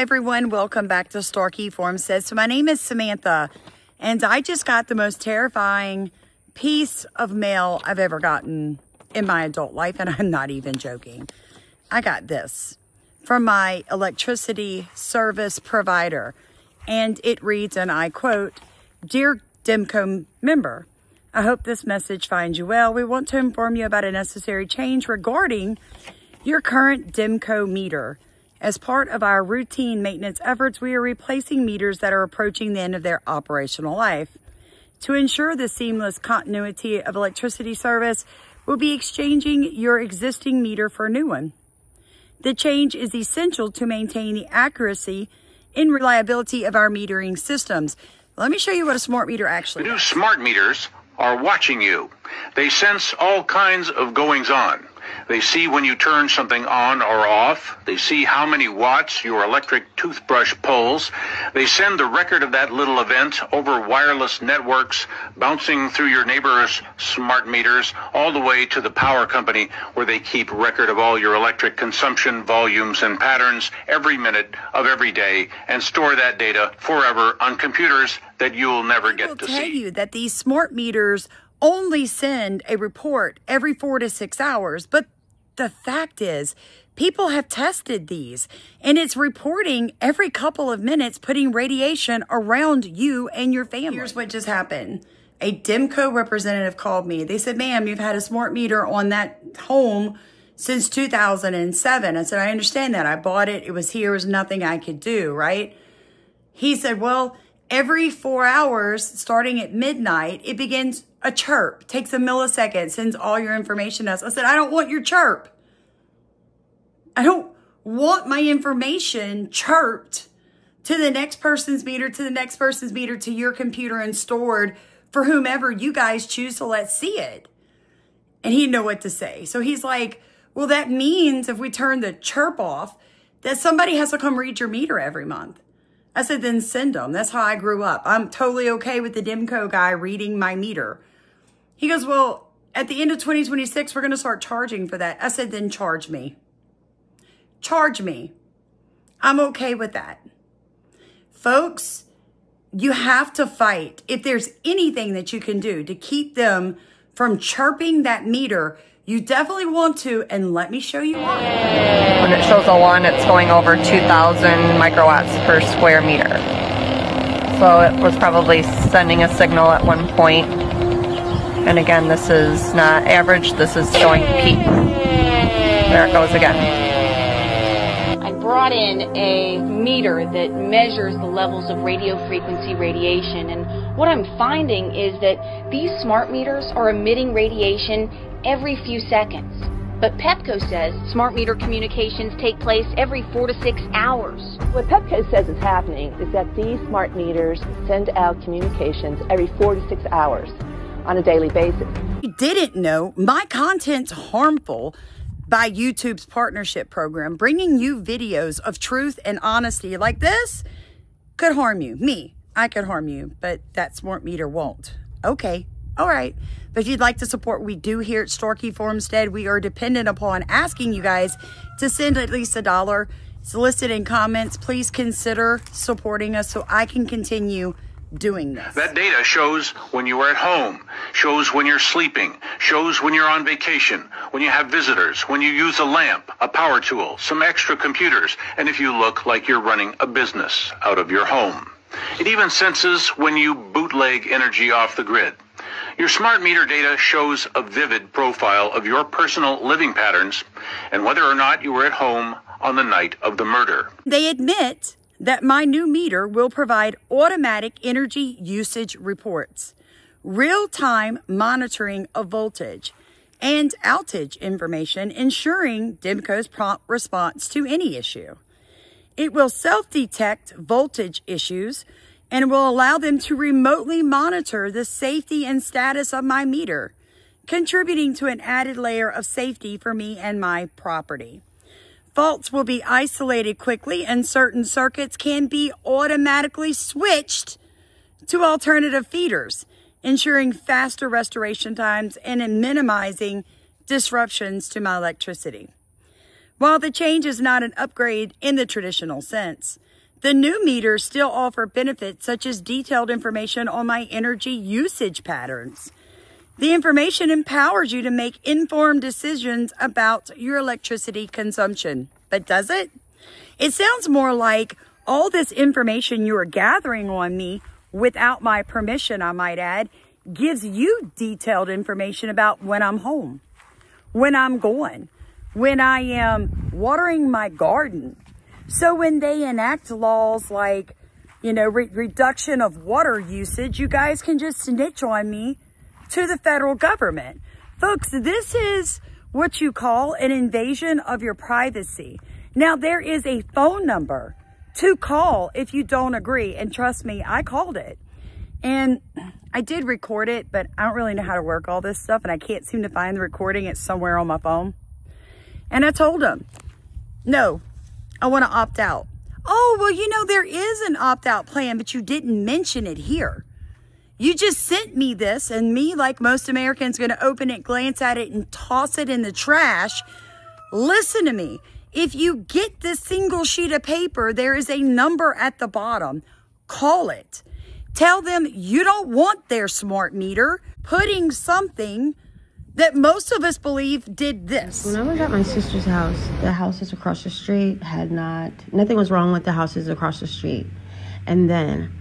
everyone. Welcome back to Starkey Farmstead. So my name is Samantha, and I just got the most terrifying piece of mail I've ever gotten in my adult life, and I'm not even joking. I got this from my electricity service provider, and it reads, and I quote, Dear DEMCO member, I hope this message finds you well. We want to inform you about a necessary change regarding your current DEMCO meter. As part of our routine maintenance efforts, we are replacing meters that are approaching the end of their operational life. To ensure the seamless continuity of electricity service, we'll be exchanging your existing meter for a new one. The change is essential to maintain the accuracy and reliability of our metering systems. Let me show you what a smart meter actually new smart meters are watching you. They sense all kinds of goings on. They see when you turn something on or off. They see how many watts your electric toothbrush pulls. They send the record of that little event over wireless networks, bouncing through your neighbor's smart meters, all the way to the power company where they keep record of all your electric consumption volumes and patterns every minute of every day and store that data forever on computers that you'll never get to tell see. you that these smart meters only send a report every four to six hours. But the fact is, people have tested these and it's reporting every couple of minutes, putting radiation around you and your family. Here's what just happened. A DEMCO representative called me. They said, ma'am, you've had a smart meter on that home since 2007. I said, I understand that. I bought it. It was here. There was nothing I could do, right? He said, well, every four hours, starting at midnight, it begins a chirp, takes a millisecond, sends all your information to us. I said, I don't want your chirp. I don't want my information chirped to the next person's meter, to the next person's meter, to your computer and stored for whomever you guys choose to let see it. And he didn't know what to say. So he's like, well, that means if we turn the chirp off, that somebody has to come read your meter every month. I said, then send them. That's how I grew up. I'm totally okay with the DEMCO guy reading my meter. He goes, well, at the end of 2026, we're going to start charging for that. I said, then charge me. Charge me. I'm okay with that. Folks, you have to fight. If there's anything that you can do to keep them from chirping that meter, you definitely want to. And let me show you why. When it shows a 1, it's going over 2,000 microwatts per square meter. So it was probably sending a signal at one point. And again, this is not average, this is showing peak. There it goes again. I brought in a meter that measures the levels of radio frequency radiation, and what I'm finding is that these smart meters are emitting radiation every few seconds. But Pepco says smart meter communications take place every four to six hours. What Pepco says is happening is that these smart meters send out communications every four to six hours on a daily basis. you didn't know, my content's harmful by YouTube's partnership program. Bringing you videos of truth and honesty like this could harm you. Me, I could harm you, but that smart meter won't. Okay, all right. But if you'd like to support what we do here at Starkey Farmstead, we are dependent upon asking you guys to send at least a dollar. It's listed in comments. Please consider supporting us so I can continue doing this. That data shows when you are at home, shows when you're sleeping, shows when you're on vacation, when you have visitors, when you use a lamp, a power tool, some extra computers, and if you look like you're running a business out of your home. It even senses when you bootleg energy off the grid. Your smart meter data shows a vivid profile of your personal living patterns and whether or not you were at home on the night of the murder. They admit that my new meter will provide automatic energy usage reports, real time monitoring of voltage, and outage information, ensuring DEMCO's prompt response to any issue. It will self detect voltage issues and will allow them to remotely monitor the safety and status of my meter, contributing to an added layer of safety for me and my property. Faults will be isolated quickly and certain circuits can be automatically switched to alternative feeders, ensuring faster restoration times and minimizing disruptions to my electricity. While the change is not an upgrade in the traditional sense, the new meters still offer benefits such as detailed information on my energy usage patterns. The information empowers you to make informed decisions about your electricity consumption. But does it? It sounds more like all this information you are gathering on me without my permission, I might add, gives you detailed information about when I'm home, when I'm going, when I am watering my garden. So when they enact laws like, you know, re reduction of water usage, you guys can just snitch on me to the federal government. Folks, this is what you call an invasion of your privacy. Now, there is a phone number to call if you don't agree. And trust me, I called it. And I did record it, but I don't really know how to work all this stuff. And I can't seem to find the recording. It's somewhere on my phone. And I told him, no, I want to opt out. Oh, well, you know, there is an opt out plan, but you didn't mention it here. You just sent me this, and me, like most Americans, going to open it, glance at it, and toss it in the trash. Listen to me. If you get this single sheet of paper, there is a number at the bottom. Call it. Tell them you don't want their smart meter putting something that most of us believe did this. When I was at my sister's house, the houses across the street had not, nothing was wrong with the houses across the street. And then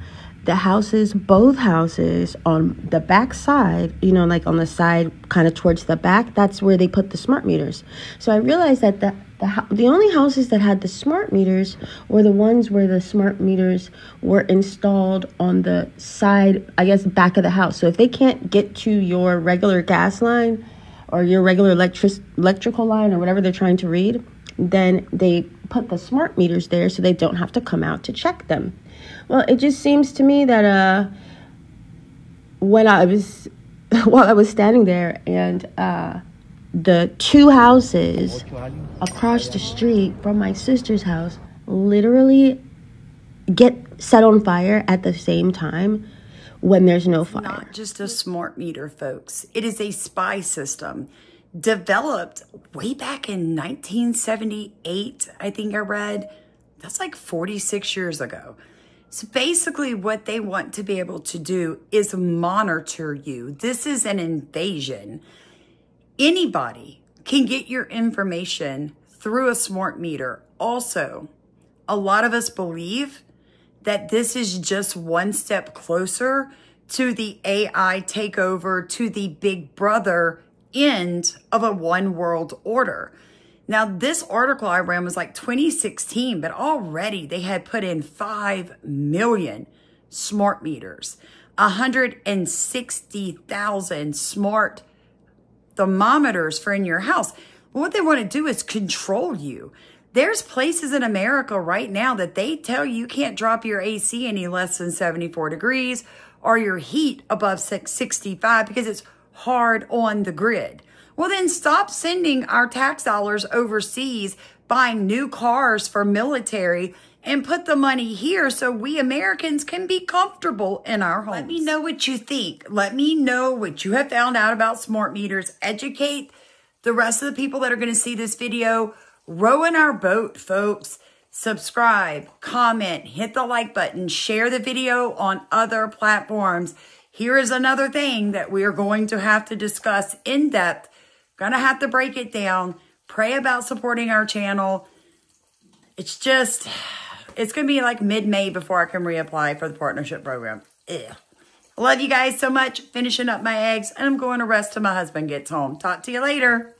the houses, both houses on the back side, you know, like on the side kind of towards the back, that's where they put the smart meters. So I realized that the the, the only houses that had the smart meters were the ones where the smart meters were installed on the side, I guess, back of the house. So if they can't get to your regular gas line or your regular electric electrical line or whatever they're trying to read, then they put the smart meters there so they don't have to come out to check them. Well, it just seems to me that uh, when I was while I was standing there and uh, the two houses across the street from my sister's house literally get set on fire at the same time when there's no fire. Not just a smart meter, folks. It is a spy system developed way back in 1978, I think I read. That's like 46 years ago. So basically, what they want to be able to do is monitor you. This is an invasion. Anybody can get your information through a smart meter. Also, a lot of us believe that this is just one step closer to the AI takeover, to the big brother end of a one world order. Now, this article I ran was like 2016, but already they had put in 5 million smart meters, 160,000 smart thermometers for in your house. What they want to do is control you. There's places in America right now that they tell you, you can't drop your AC any less than 74 degrees or your heat above 65 because it's hard on the grid. Well, then stop sending our tax dollars overseas, buying new cars for military, and put the money here so we Americans can be comfortable in our homes. Let me know what you think. Let me know what you have found out about smart meters. Educate the rest of the people that are going to see this video. Row in our boat, folks. Subscribe, comment, hit the like button, share the video on other platforms. Here is another thing that we are going to have to discuss in depth Gonna have to break it down. Pray about supporting our channel. It's just, it's gonna be like mid-May before I can reapply for the partnership program. Ugh. Love you guys so much. Finishing up my eggs, and I'm going to rest till my husband gets home. Talk to you later.